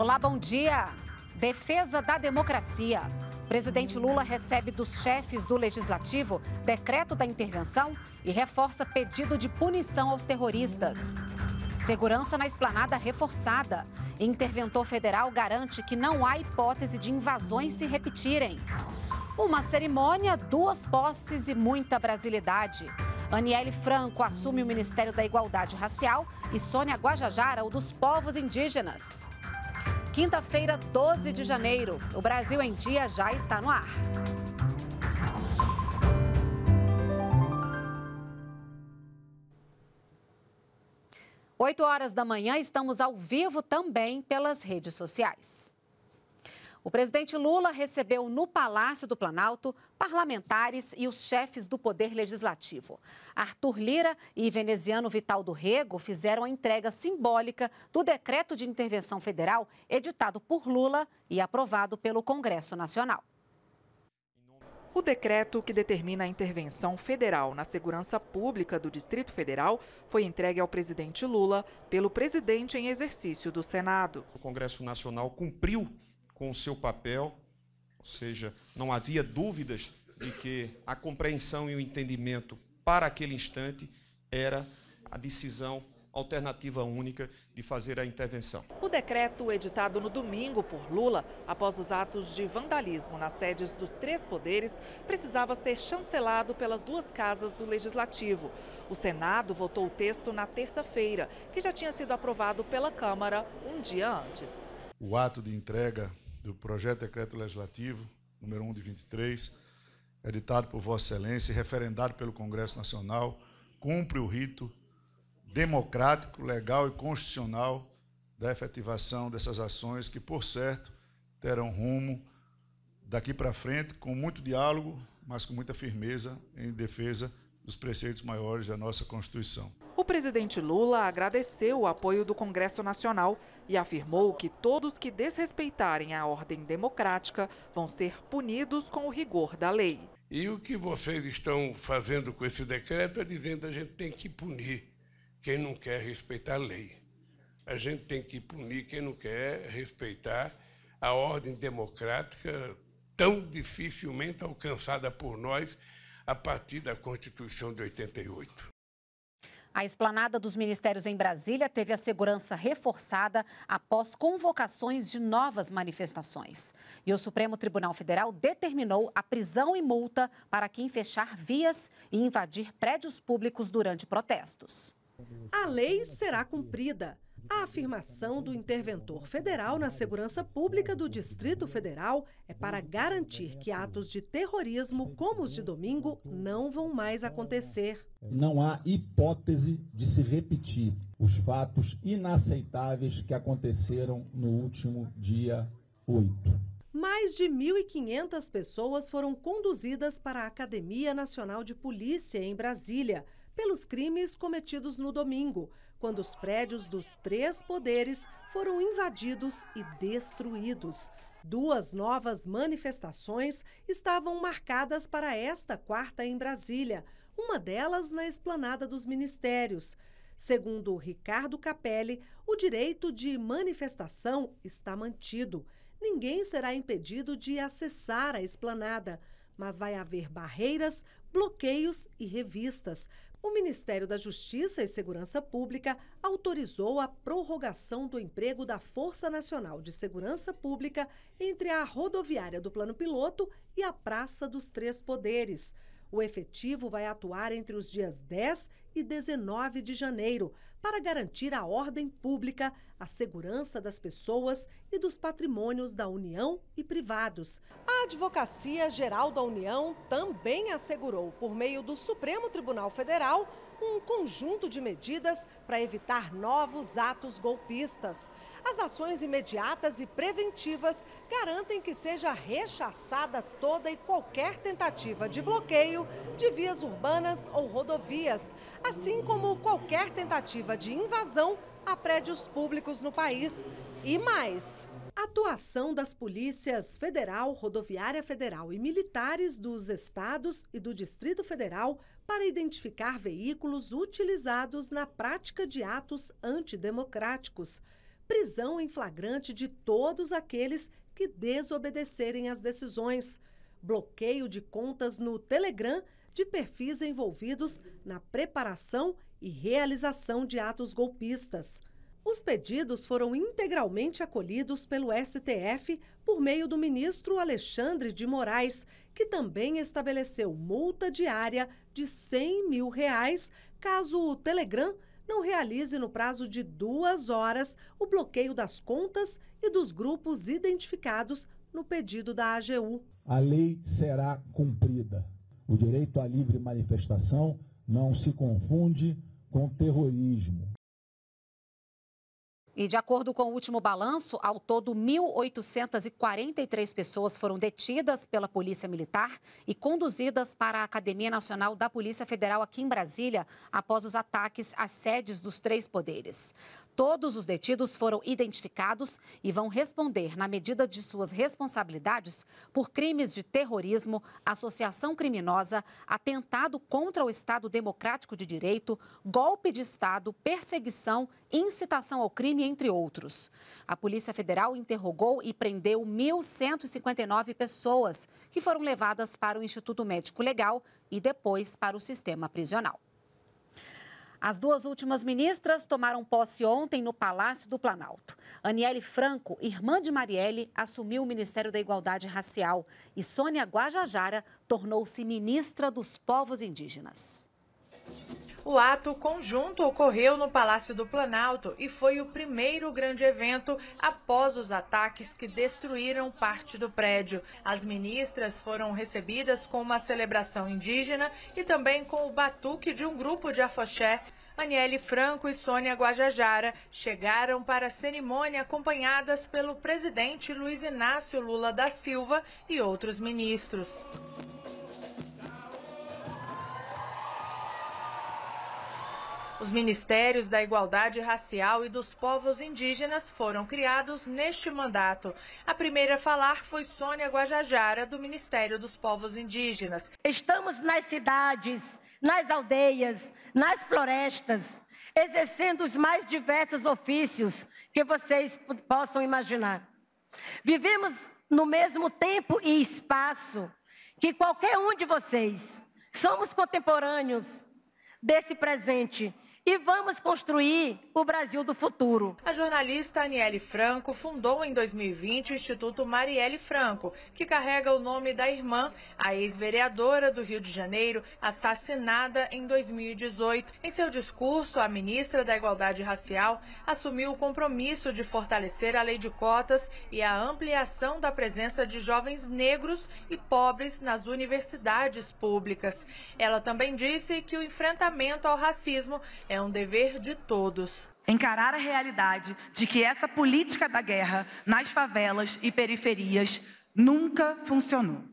Olá, bom dia. Defesa da democracia. Presidente Lula recebe dos chefes do legislativo decreto da intervenção e reforça pedido de punição aos terroristas. Segurança na esplanada reforçada. Interventor federal garante que não há hipótese de invasões se repetirem. Uma cerimônia, duas posses e muita brasilidade. Aniele Franco assume o Ministério da Igualdade Racial e Sônia Guajajara o dos povos indígenas. Quinta-feira, 12 de janeiro. O Brasil em Dia já está no ar. Oito horas da manhã, estamos ao vivo também pelas redes sociais. O presidente Lula recebeu no Palácio do Planalto parlamentares e os chefes do Poder Legislativo. Arthur Lira e veneziano Vital do Rego fizeram a entrega simbólica do decreto de intervenção federal editado por Lula e aprovado pelo Congresso Nacional. O decreto que determina a intervenção federal na segurança pública do Distrito Federal foi entregue ao presidente Lula pelo presidente em exercício do Senado. O Congresso Nacional cumpriu com o seu papel, ou seja, não havia dúvidas de que a compreensão e o entendimento para aquele instante era a decisão alternativa única de fazer a intervenção. O decreto editado no domingo por Lula, após os atos de vandalismo nas sedes dos três poderes, precisava ser chancelado pelas duas casas do Legislativo. O Senado votou o texto na terça-feira, que já tinha sido aprovado pela Câmara um dia antes. O ato de entrega do projeto de decreto legislativo número 1 de 23, editado por Vossa Excelência e referendado pelo Congresso Nacional, cumpre o rito democrático, legal e constitucional da efetivação dessas ações que, por certo, terão rumo daqui para frente com muito diálogo, mas com muita firmeza em defesa dos preceitos maiores da nossa Constituição. O presidente Lula agradeceu o apoio do Congresso Nacional e afirmou que todos que desrespeitarem a ordem democrática vão ser punidos com o rigor da lei. E o que vocês estão fazendo com esse decreto é dizendo que a gente tem que punir quem não quer respeitar a lei. A gente tem que punir quem não quer respeitar a ordem democrática tão dificilmente alcançada por nós a partir da Constituição de 88. A esplanada dos ministérios em Brasília teve a segurança reforçada após convocações de novas manifestações. E o Supremo Tribunal Federal determinou a prisão e multa para quem fechar vias e invadir prédios públicos durante protestos. A lei será cumprida. A afirmação do interventor federal na segurança pública do Distrito Federal é para garantir que atos de terrorismo, como os de domingo, não vão mais acontecer. Não há hipótese de se repetir os fatos inaceitáveis que aconteceram no último dia 8. Mais de 1.500 pessoas foram conduzidas para a Academia Nacional de Polícia em Brasília pelos crimes cometidos no domingo, quando os prédios dos três poderes foram invadidos e destruídos. Duas novas manifestações estavam marcadas para esta quarta em Brasília, uma delas na esplanada dos ministérios. Segundo Ricardo Capelli, o direito de manifestação está mantido. Ninguém será impedido de acessar a esplanada, mas vai haver barreiras, bloqueios e revistas o Ministério da Justiça e Segurança Pública autorizou a prorrogação do emprego da Força Nacional de Segurança Pública entre a rodoviária do Plano Piloto e a Praça dos Três Poderes. O efetivo vai atuar entre os dias 10 e 19 de janeiro para garantir a ordem pública, a segurança das pessoas e dos patrimônios da União e privados. A Advocacia Geral da União também assegurou, por meio do Supremo Tribunal Federal, um conjunto de medidas para evitar novos atos golpistas. As ações imediatas e preventivas garantem que seja rechaçada toda e qualquer tentativa de bloqueio de vias urbanas ou rodovias, assim como qualquer tentativa de invasão a prédios públicos no país. E mais. Atuação das polícias federal, rodoviária federal e militares dos estados e do Distrito Federal para identificar veículos utilizados na prática de atos antidemocráticos. prisão em flagrante de todos aqueles que desobedecerem às decisões, bloqueio de contas no Telegram de perfis envolvidos na preparação e realização de atos golpistas. Os pedidos foram integralmente acolhidos pelo STF por meio do ministro Alexandre de Moraes, que também estabeleceu multa diária de 100 mil reais caso o Telegram não realize no prazo de duas horas o bloqueio das contas e dos grupos identificados no pedido da AGU. A lei será cumprida. O direito à livre manifestação não se confunde com terrorismo. E de acordo com o último balanço, ao todo 1.843 pessoas foram detidas pela Polícia Militar e conduzidas para a Academia Nacional da Polícia Federal aqui em Brasília após os ataques às sedes dos três poderes. Todos os detidos foram identificados e vão responder, na medida de suas responsabilidades, por crimes de terrorismo, associação criminosa, atentado contra o Estado Democrático de Direito, golpe de Estado, perseguição, incitação ao crime, entre outros. A Polícia Federal interrogou e prendeu 1.159 pessoas, que foram levadas para o Instituto Médico Legal e depois para o sistema prisional. As duas últimas ministras tomaram posse ontem no Palácio do Planalto. Aniele Franco, irmã de Marielle, assumiu o Ministério da Igualdade Racial e Sônia Guajajara tornou-se ministra dos Povos Indígenas. O ato conjunto ocorreu no Palácio do Planalto e foi o primeiro grande evento após os ataques que destruíram parte do prédio. As ministras foram recebidas com uma celebração indígena e também com o batuque de um grupo de afoxé. Aniele Franco e Sônia Guajajara chegaram para a cerimônia acompanhadas pelo presidente Luiz Inácio Lula da Silva e outros ministros. Os Ministérios da Igualdade Racial e dos Povos Indígenas foram criados neste mandato. A primeira a falar foi Sônia Guajajara, do Ministério dos Povos Indígenas. Estamos nas cidades, nas aldeias, nas florestas, exercendo os mais diversos ofícios que vocês possam imaginar. Vivemos no mesmo tempo e espaço que qualquer um de vocês. Somos contemporâneos desse presente e vamos construir o Brasil do futuro. A jornalista Aniele Franco fundou em 2020 o Instituto Marielle Franco, que carrega o nome da irmã, a ex-vereadora do Rio de Janeiro, assassinada em 2018. Em seu discurso, a ministra da Igualdade Racial assumiu o compromisso de fortalecer a lei de cotas e a ampliação da presença de jovens negros e pobres nas universidades públicas. Ela também disse que o enfrentamento ao racismo é um dever de todos. Encarar a realidade de que essa política da guerra nas favelas e periferias nunca funcionou.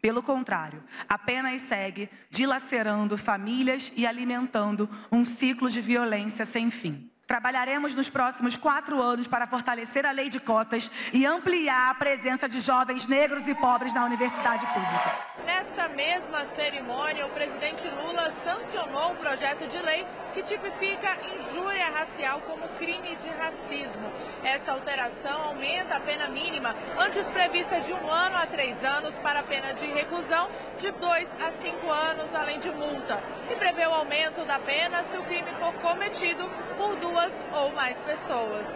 Pelo contrário, apenas segue dilacerando famílias e alimentando um ciclo de violência sem fim. Trabalharemos nos próximos quatro anos para fortalecer a lei de cotas e ampliar a presença de jovens negros e pobres na universidade pública. Nesta mesma cerimônia, o presidente Lula sancionou um projeto de lei que tipifica injúria racial como crime de racismo. Essa alteração aumenta a pena mínima, antes prevista de um ano a três anos, para a pena de reclusão de dois a cinco anos, além de multa. E prevê o aumento da pena se o crime for cometido por duas ou mais pessoas.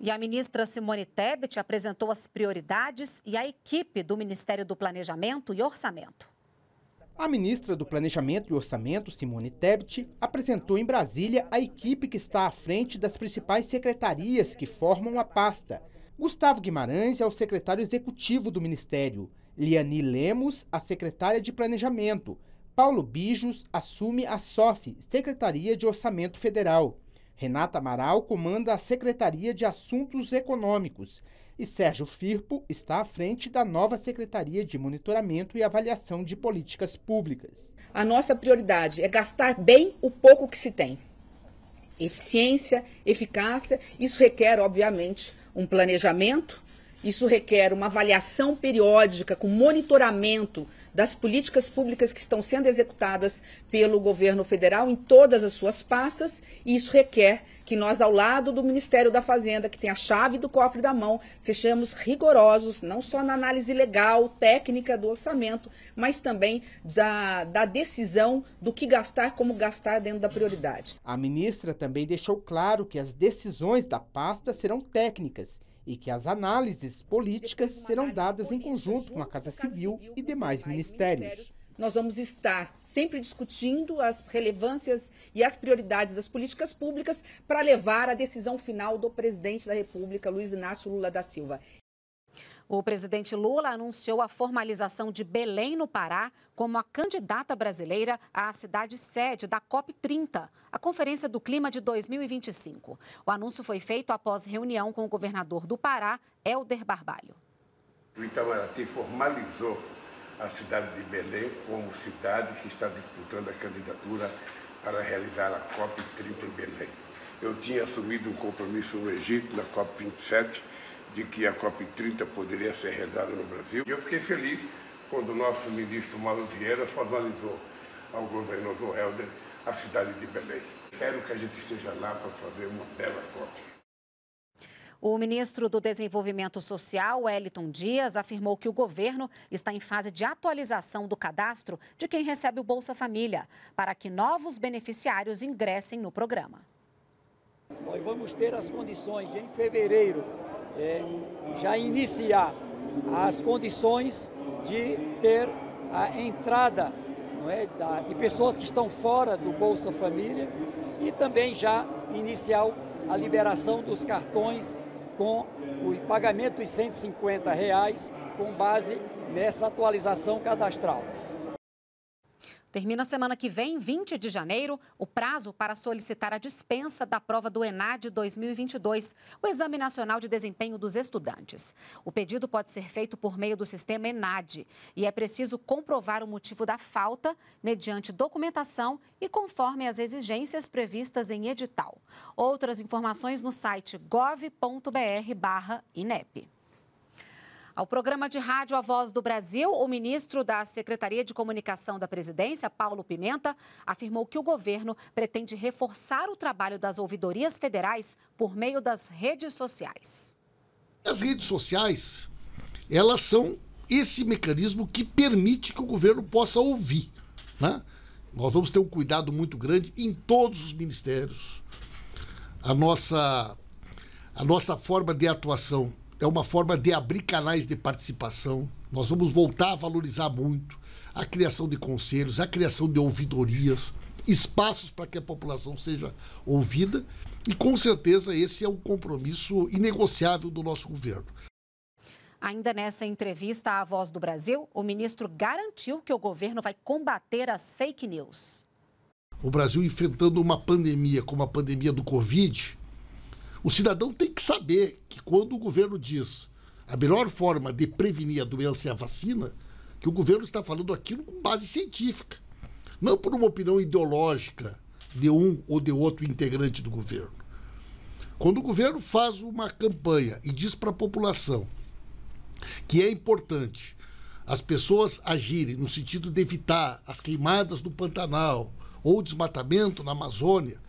E a ministra Simone Tebet apresentou as prioridades e a equipe do Ministério do Planejamento e Orçamento. A ministra do Planejamento e Orçamento, Simone Tebet, apresentou em Brasília a equipe que está à frente das principais secretarias que formam a pasta. Gustavo Guimarães é o secretário executivo do Ministério, Liani Lemos, a secretária de Planejamento, Paulo Bijos assume a SOF, Secretaria de Orçamento Federal. Renata Amaral comanda a Secretaria de Assuntos Econômicos e Sérgio Firpo está à frente da nova Secretaria de Monitoramento e Avaliação de Políticas Públicas. A nossa prioridade é gastar bem o pouco que se tem. Eficiência, eficácia, isso requer, obviamente, um planejamento Isso requer uma avaliação periódica com monitoramento das políticas públicas que estão sendo executadas pelo governo federal em todas as suas pastas, e isso requer que nós, ao lado do Ministério da Fazenda, que tem a chave do cofre da mão, sejamos rigorosos, não só na análise legal, técnica do orçamento, mas também da, da decisão do que gastar, como gastar dentro da prioridade. A ministra também deixou claro que as decisões da pasta serão técnicas e que as análises políticas serão dadas em conjunto com a Casa Civil e demais ministérios. Nós vamos estar sempre discutindo as relevâncias e as prioridades das políticas públicas para levar a decisão final do presidente da República, Luiz Inácio Lula da Silva. O presidente Lula anunciou a formalização de Belém, no Pará, como a candidata brasileira à cidade sede da COP30, a Conferência do Clima de 2025. O anúncio foi feito após reunião com o governador do Pará, Helder Barbalho. O Itamaraty formalizou a cidade de Belém como cidade que está disputando a candidatura para realizar a COP30 em Belém. Eu tinha assumido um compromisso no Egito, na COP27, de que a COP30 poderia ser realizada no Brasil. E eu fiquei feliz quando o nosso ministro Mauro Vieira formalizou ao governador Helder a cidade de Belém. Espero que a gente esteja lá para fazer uma bela COP. O ministro do Desenvolvimento Social, Wellington Dias, afirmou que o governo está em fase de atualização do cadastro de quem recebe o Bolsa Família, para que novos beneficiários ingressem no programa. Nós vamos ter as condições de, em fevereiro, é, já iniciar as condições de ter a entrada não é, da, de pessoas que estão fora do Bolsa Família e também já iniciar a liberação dos cartões com o pagamento dos 150 reais com base nessa atualização cadastral. Termina semana que vem, 20 de janeiro, o prazo para solicitar a dispensa da prova do ENAD 2022, o Exame Nacional de Desempenho dos Estudantes. O pedido pode ser feito por meio do sistema ENAD e é preciso comprovar o motivo da falta mediante documentação e conforme as exigências previstas em edital. Outras informações no site gov.br/inep. Ao programa de rádio A Voz do Brasil, o ministro da Secretaria de Comunicação da Presidência, Paulo Pimenta, afirmou que o governo pretende reforçar o trabalho das ouvidorias federais por meio das redes sociais. As redes sociais, elas são esse mecanismo que permite que o governo possa ouvir. Né? Nós vamos ter um cuidado muito grande em todos os ministérios. A nossa, a nossa forma de atuação é uma forma de abrir canais de participação. Nós vamos voltar a valorizar muito a criação de conselhos, a criação de ouvidorias, espaços para que a população seja ouvida. E com certeza esse é um compromisso inegociável do nosso governo. Ainda nessa entrevista à Voz do Brasil, o ministro garantiu que o governo vai combater as fake news. O Brasil enfrentando uma pandemia como a pandemia do Covid, o cidadão tem que saber que quando o governo diz a melhor forma de prevenir a doença é a vacina, que o governo está falando aquilo com base científica, não por uma opinião ideológica de um ou de outro integrante do governo. Quando o governo faz uma campanha e diz para a população que é importante as pessoas agirem no sentido de evitar as queimadas no Pantanal ou o desmatamento na Amazônia,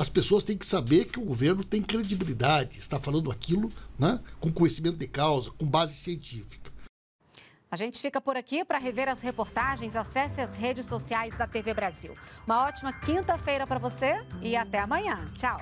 as pessoas têm que saber que o governo tem credibilidade, está falando aquilo né, com conhecimento de causa, com base científica. A gente fica por aqui para rever as reportagens. Acesse as redes sociais da TV Brasil. Uma ótima quinta-feira para você e até amanhã. Tchau.